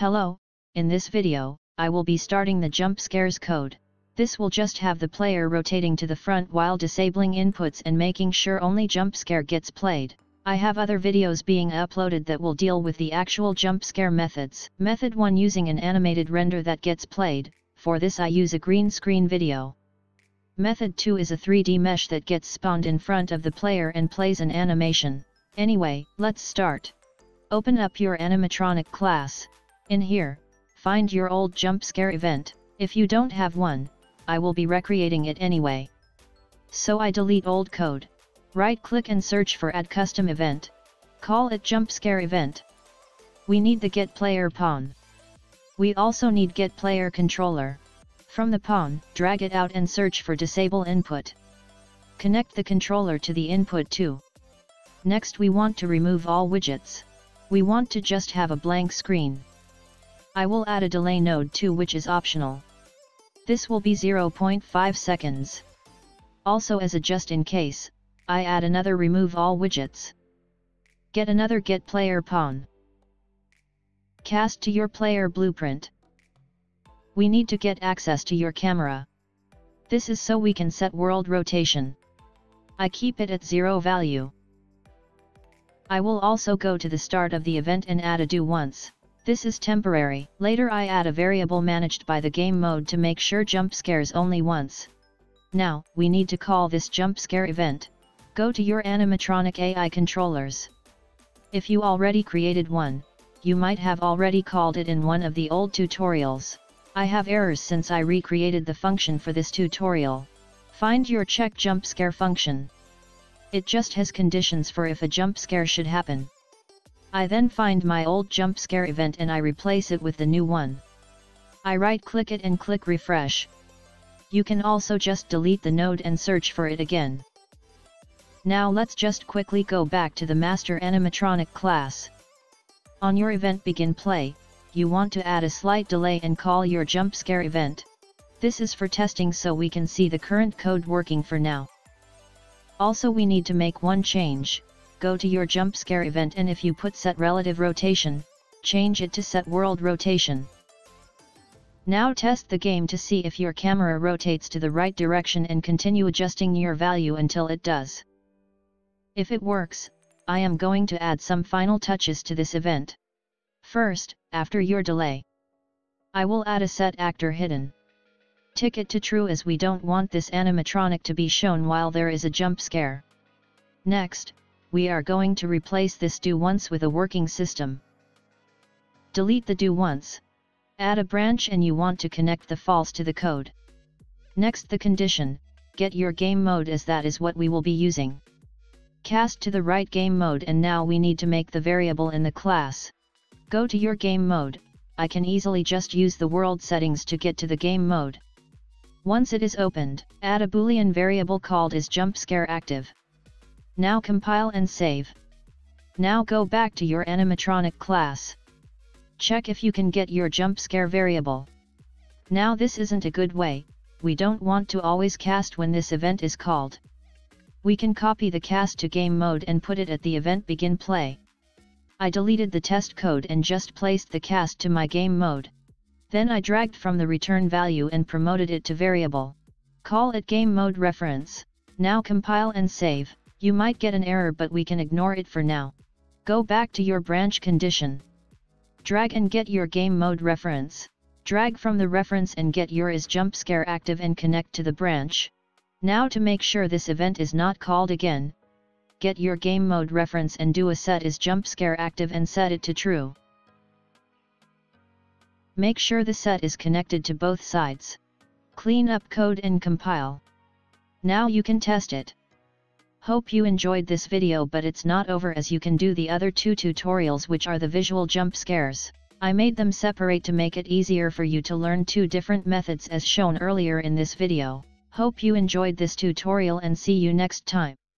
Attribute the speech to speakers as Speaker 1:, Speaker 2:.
Speaker 1: Hello, in this video, I will be starting the jump scares code. This will just have the player rotating to the front while disabling inputs and making sure only jump scare gets played. I have other videos being uploaded that will deal with the actual jump scare methods. Method 1 using an animated render that gets played, for this I use a green screen video. Method 2 is a 3D mesh that gets spawned in front of the player and plays an animation. Anyway, let's start. Open up your animatronic class. In here, find your old jump scare event. If you don't have one, I will be recreating it anyway. So I delete old code. Right click and search for add custom event. Call it jump scare event. We need the get player pawn. We also need get player controller. From the pawn, drag it out and search for disable input. Connect the controller to the input too. Next we want to remove all widgets. We want to just have a blank screen. I will add a delay node too which is optional. This will be 0.5 seconds. Also as a just in case, I add another remove all widgets. Get another get player pawn. Cast to your player blueprint we need to get access to your camera. This is so we can set world rotation. I keep it at zero value. I will also go to the start of the event and add a do once. This is temporary. Later I add a variable managed by the game mode to make sure jump scares only once. Now, we need to call this jump scare event. Go to your animatronic AI controllers. If you already created one, you might have already called it in one of the old tutorials. I have errors since I recreated the function for this tutorial. Find your check jump scare function. It just has conditions for if a jump scare should happen. I then find my old jump scare event and I replace it with the new one. I right click it and click refresh. You can also just delete the node and search for it again. Now let's just quickly go back to the master animatronic class. On your event begin play, you want to add a slight delay and call your jump scare event. This is for testing so we can see the current code working for now. Also we need to make one change, go to your jump scare event and if you put set relative rotation, change it to set world rotation. Now test the game to see if your camera rotates to the right direction and continue adjusting your value until it does. If it works, I am going to add some final touches to this event. First, after your delay, I will add a set actor hidden. Tick it to true as we don't want this animatronic to be shown while there is a jump scare. Next, we are going to replace this do once with a working system. Delete the do once. Add a branch and you want to connect the false to the code. Next the condition, get your game mode as that is what we will be using. Cast to the right game mode and now we need to make the variable in the class. Go to your game mode, I can easily just use the world settings to get to the game mode. Once it is opened, add a boolean variable called is jump scare active. Now compile and save. Now go back to your animatronic class. Check if you can get your jump scare variable. Now this isn't a good way, we don't want to always cast when this event is called. We can copy the cast to game mode and put it at the event begin play. I deleted the test code and just placed the cast to my game mode. Then I dragged from the return value and promoted it to variable. Call it game mode reference. Now compile and save, you might get an error but we can ignore it for now. Go back to your branch condition. Drag and get your game mode reference. Drag from the reference and get your is jump scare active and connect to the branch. Now to make sure this event is not called again, get your game mode reference and do a set is jump scare active and set it to true. Make sure the set is connected to both sides. Clean up code and compile. Now you can test it. Hope you enjoyed this video but it's not over as you can do the other two tutorials which are the visual jump scares. I made them separate to make it easier for you to learn two different methods as shown earlier in this video. Hope you enjoyed this tutorial and see you next time.